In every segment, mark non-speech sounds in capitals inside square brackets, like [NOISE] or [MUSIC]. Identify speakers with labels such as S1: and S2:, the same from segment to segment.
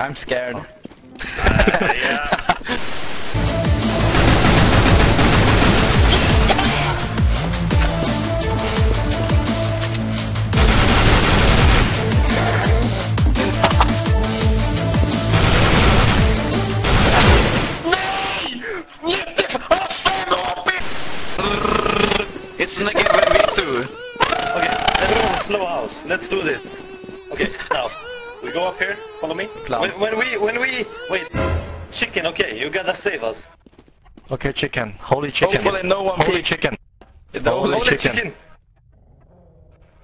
S1: I'm scared. Uh, [LAUGHS] yeah. V2.
S2: Okay, everyone slow house. Let's do this. Okay, now we go up here. Follow me. When, when we when we wait, chicken. Okay, you gotta save us.
S3: Okay, chicken. Holy chicken.
S1: Hopefully no one
S3: Holy chicken.
S1: The
S3: Holy
S1: holy
S2: Holy
S3: chicken.
S2: chicken.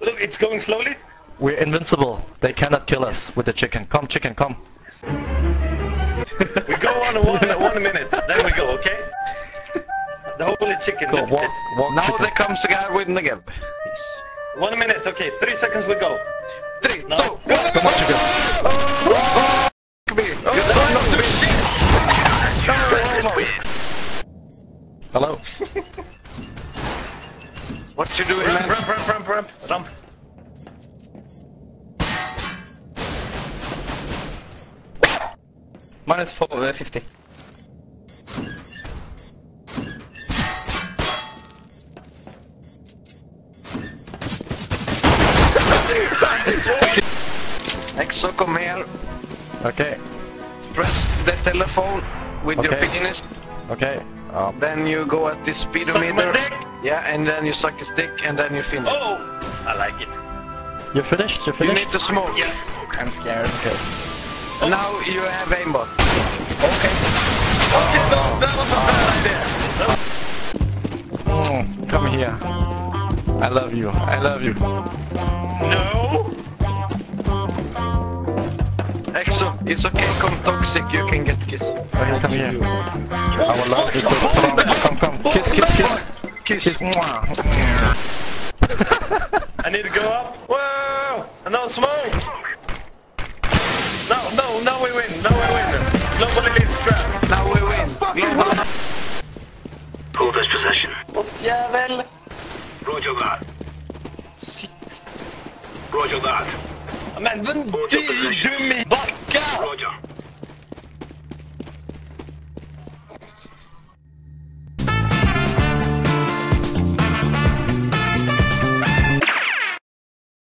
S2: Look, it's going slowly.
S3: We're invincible. They cannot kill us with the chicken. Come, chicken, come.
S2: We go on one one minute, then we go. Okay. The holy chicken.
S3: Go, walk, walk,
S1: Now
S3: chicken.
S1: there comes a guy with Negev.
S2: One minute. Okay, three seconds. We go.
S1: Three,
S2: No.
S1: two, one.
S3: Come on, chicken.
S1: Come here. You're trying not to be
S3: Hello? [LAUGHS]
S1: What you doing,
S2: Ramp,
S1: man?
S2: ramp, ramp, ramp, ramp, ramp.
S1: Minus four, uh, 50. Exo, come here.
S3: Okay,
S1: Press the telephone with your
S3: Okay.
S1: penis.
S3: okay. Um,
S1: Then you go at this
S2: Suck my
S1: speedometer.
S2: dick.
S1: Yeah, and then you suck his dick, and then you finish.
S2: Oh, I like it.
S3: you're finished? You're
S1: You need to smoke.
S2: Yeah.
S1: I'm scared.
S3: Okay.
S1: And now you have aimbot.
S2: Okay. Okay, that, that was a bad idea. That-
S3: Mm, come here. I love you. I love you.
S1: It's okay, come toxic, you can get kiss.
S3: Okay, oh, come here. I will love you too. Come, come, come. Kiss, kiss, kiss.
S1: Kiss.
S3: Kiss. Mwah. [LAUGHS]
S2: I need to go up. Whoa! No smoke. No, no, no, we win. No, we win. Global elite strap.
S1: Now we win. Global.
S4: Hold this position.
S1: Jävel.
S4: Roger that. Roger that.
S2: Men du,
S4: Hold your
S2: du
S4: position.
S2: dum i backa!
S4: Roger.